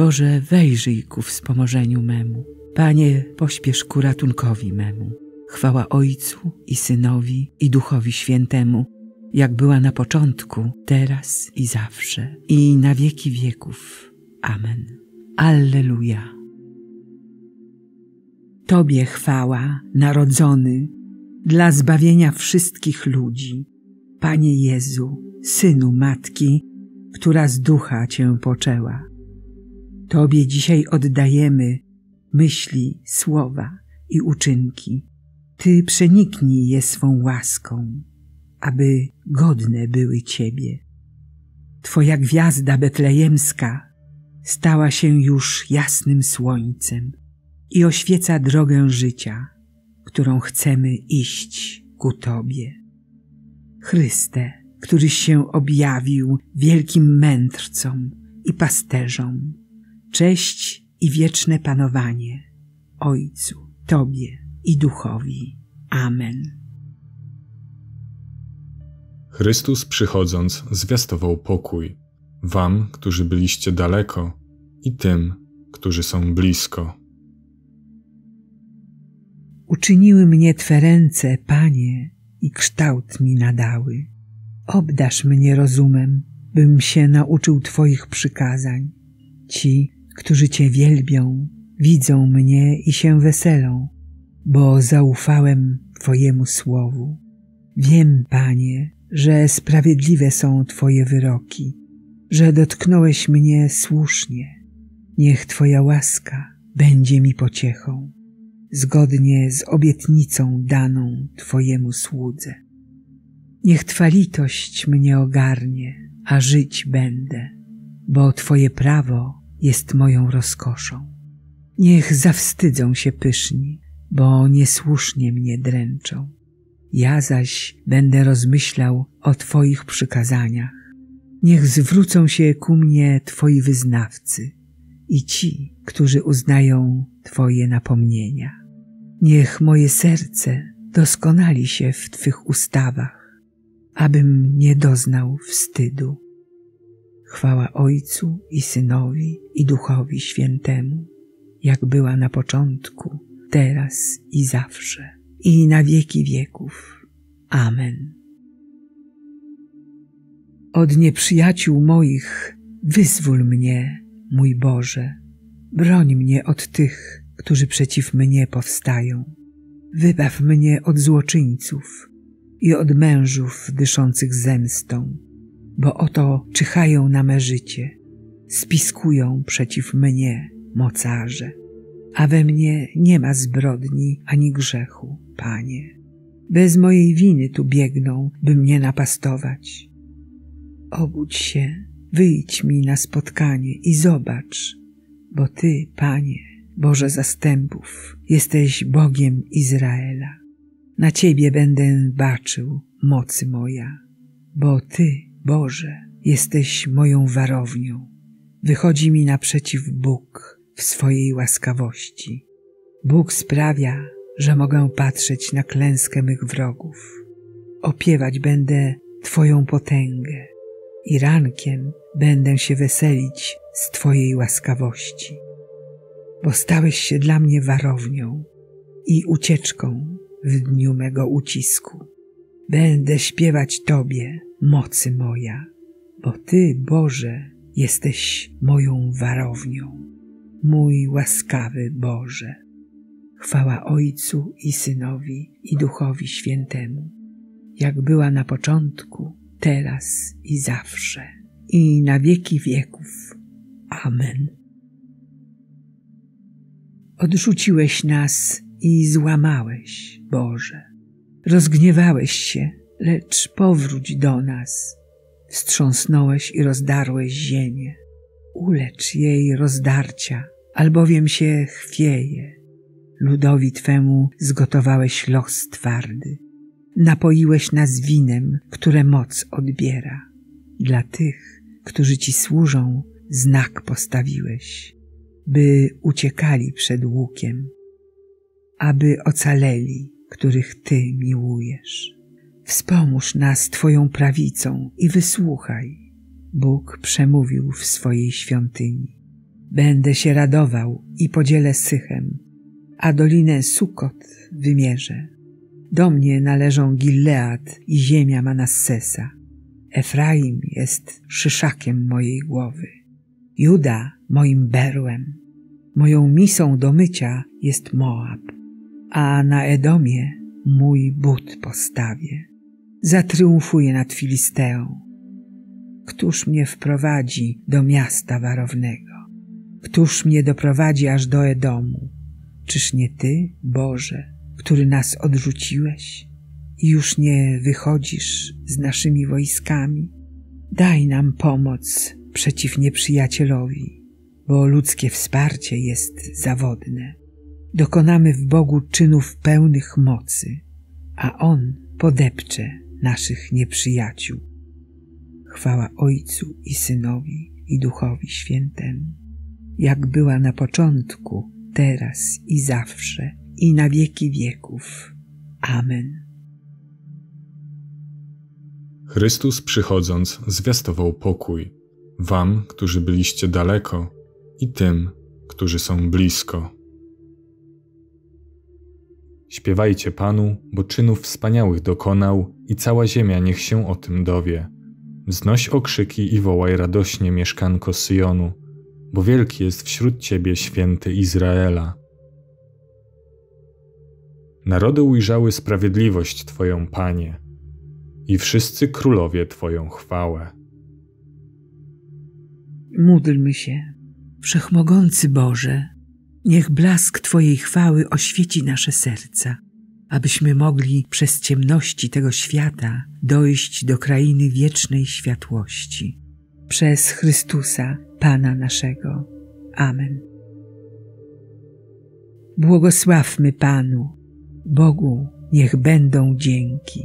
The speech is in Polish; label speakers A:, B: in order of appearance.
A: Boże, wejrzyj ku wspomożeniu memu. Panie, pośpiesz ku ratunkowi memu. Chwała Ojcu i Synowi i Duchowi Świętemu, jak była na początku, teraz i zawsze, i na wieki wieków. Amen. Alleluja. Tobie chwała, narodzony, dla zbawienia wszystkich ludzi. Panie Jezu, Synu Matki, która z ducha Cię poczęła. Tobie dzisiaj oddajemy myśli, słowa i uczynki. Ty przeniknij je swą łaską, aby godne były Ciebie. Twoja gwiazda betlejemska stała się już jasnym słońcem i oświeca drogę życia, którą chcemy iść ku Tobie. Chryste, któryś się objawił wielkim mędrcom i pasterzom, cześć i wieczne panowanie Ojcu, Tobie i Duchowi. Amen.
B: Chrystus przychodząc zwiastował pokój wam, którzy byliście daleko i tym, którzy są blisko.
A: Uczyniły mnie Twe ręce, Panie, i kształt mi nadały. Obdasz mnie rozumem, bym się nauczył Twoich przykazań. Ci, którzy Cię wielbią, widzą mnie i się weselą, bo zaufałem Twojemu słowu. Wiem, Panie, że sprawiedliwe są Twoje wyroki, że dotknąłeś mnie słusznie. Niech Twoja łaska będzie mi pociechą, zgodnie z obietnicą daną Twojemu słudze. Niech Twa litość mnie ogarnie, a żyć będę, bo Twoje prawo jest moją rozkoszą. Niech zawstydzą się pyszni, bo niesłusznie mnie dręczą. Ja zaś będę rozmyślał o Twoich przykazaniach. Niech zwrócą się ku mnie Twoi wyznawcy i ci, którzy uznają Twoje napomnienia. Niech moje serce doskonali się w Twych ustawach, abym nie doznał wstydu. Chwała Ojcu i Synowi i Duchowi Świętemu, jak była na początku, teraz i zawsze, i na wieki wieków. Amen. Od nieprzyjaciół moich wyzwól mnie, mój Boże, broń mnie od tych, którzy przeciw mnie powstają. Wybaw mnie od złoczyńców i od mężów dyszących zemstą, bo oto czyhają na me życie, spiskują przeciw mnie mocarze. A we mnie nie ma zbrodni ani grzechu, Panie. Bez mojej winy tu biegną, by mnie napastować. Obudź się, wyjdź mi na spotkanie i zobacz, bo Ty, Panie, Boże zastępów, jesteś Bogiem Izraela. Na Ciebie będę baczył, mocy moja, bo Ty, Boże, jesteś moją warownią. Wychodzi mi naprzeciw Bóg w swojej łaskawości. Bóg sprawia, że mogę patrzeć na klęskę mych wrogów. Opiewać będę Twoją potęgę i rankiem będę się weselić z Twojej łaskawości, bo stałeś się dla mnie warownią i ucieczką w dniu mego ucisku. Będę śpiewać Tobie, mocy moja, bo Ty, Boże, jesteś moją warownią, mój łaskawy Boże. Chwała Ojcu i Synowi i Duchowi Świętemu, jak była na początku, teraz i zawsze, i na wieki wieków. Amen. Odrzuciłeś nas i złamałeś, Boże. Rozgniewałeś się, lecz powróć do nas. Wstrząsnąłeś i rozdarłeś ziemię. Ulecz jej rozdarcia, albowiem się chwieje. Ludowi Twemu zgotowałeś los twardy napoiłeś nas winem, które moc odbiera. Dla tych, którzy Ci służą, znak postawiłeś, by uciekali przed łukiem, aby ocaleli, których Ty miłujesz. Wspomóż nas Twoją prawicą i wysłuchaj. Bóg przemówił w swojej świątyni. Będę się radował i podzielę Sychem, a dolinę Sukot wymierzę. Do mnie należą Gilead i ziemia Manassesa. Efraim jest szyszakiem mojej głowy. Juda moim berłem. Moją misą do mycia jest Moab, a na Edomie mój but postawię. Zatriumfuję nad Filisteą. Któż mnie wprowadzi do miasta warownego? Któż mnie doprowadzi aż do Edomu? Czyż nie Ty, Boże, który nas odrzuciłeś i już nie wychodzisz z naszymi wojskami? Daj nam pomoc przeciw nieprzyjacielowi, bo ludzkie wsparcie jest zawodne. Dokonamy w Bogu czynów pełnych mocy, a On podepcze naszych nieprzyjaciół. Chwała Ojcu i Synowi i Duchowi Świętemu, jak była na początku, teraz i zawsze, i na wieki wieków. Amen.
B: Chrystus przychodząc zwiastował pokój wam, którzy byliście daleko i tym, którzy są blisko. Śpiewajcie Panu, bo czynów wspaniałych dokonał i cała ziemia niech się o tym dowie. Wznoś okrzyki i wołaj radośnie mieszkanko Syjonu, bo wielki jest wśród Ciebie święty Izraela. Narody ujrzały sprawiedliwość Twoją, Panie, i wszyscy królowie Twoją chwałę.
A: Módlmy się. Wszechmogący Boże, niech blask Twojej chwały oświeci nasze serca, abyśmy mogli przez ciemności tego świata dojść do krainy wiecznej światłości. Przez Chrystusa, Pana naszego. Amen. Błogosławmy Panu, Bogu niech będą dzięki.